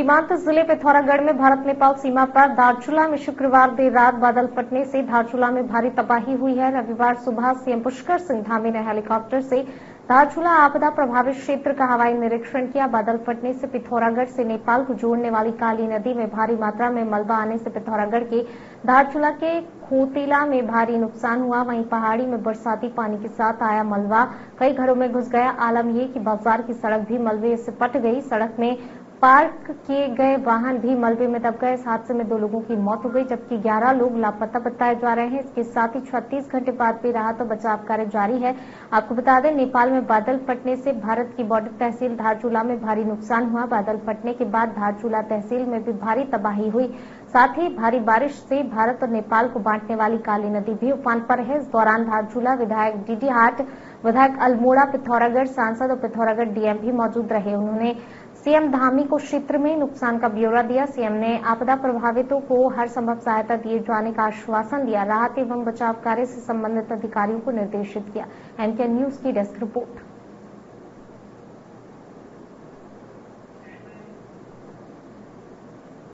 सीमांत ज़िले पिथौरागढ़ में भारत नेपाल सीमा पर धारचूला में शुक्रवार देर रात बादल फटने से धारचूला में भारी तबाही हुई है। रविवार सुबह सीएम पुष्कर सिंह धामी ने हेलीकॉप्टर से धारचूला आपदा प्रभावित क्षेत्र का हवाई निरीक्षण किया। बादल फटने से पिथौरागढ़ से नेपाल को जोड़ने वाली काली नदी में भारी मात्रा में मलबा आने से पिथौरागढ़ के धारचूला के खोतीला में भारी नुकसान हुआ। वहीं पहाड़ी में बरसाती पानी के साथ आया मलबा कई घरों में घुस गया। आलम ये कि बाज़ार की सड़क भी मलबे से पट गई। सड़क में पार्क किए गए वाहन भी मलबे में दब गए। इस हादसे में दो लोगों की मौत हो गई, जबकि 11 लोग लापता बताए जा रहे हैं। इसके साथ ही 36 घंटे बाद भी राहत और बचाव कार्य जारी है। आपको बता दें, नेपाल में बादल फटने से भारत की बॉर्डर तहसील धारचूला में भारी नुकसान हुआ। बादल फटने के बाद धारचूला तहसील में भी भारी तबाही हुई। साथ ही भारी बारिश से भारत और नेपाल को बांटने वाली काली नदी भी उफान पर है। इस दौरान धारचूला विधायक डीडी हाट, विधायक अल्मोड़ा, पिथौरागढ़ सांसद और पिथौरागढ़ डीएम भी मौजूद रहे। उन्होंने सीएम धामी को क्षेत्र में नुकसान का ब्यौरा दिया। सीएम ने आपदा प्रभावितों को हर संभव सहायता दिए जाने का आश्वासन दिया। राहत एवं बचाव कार्य से संबंधित अधिकारियों को निर्देशित किया। एनके न्यूज़ की डेस्क रिपोर्ट।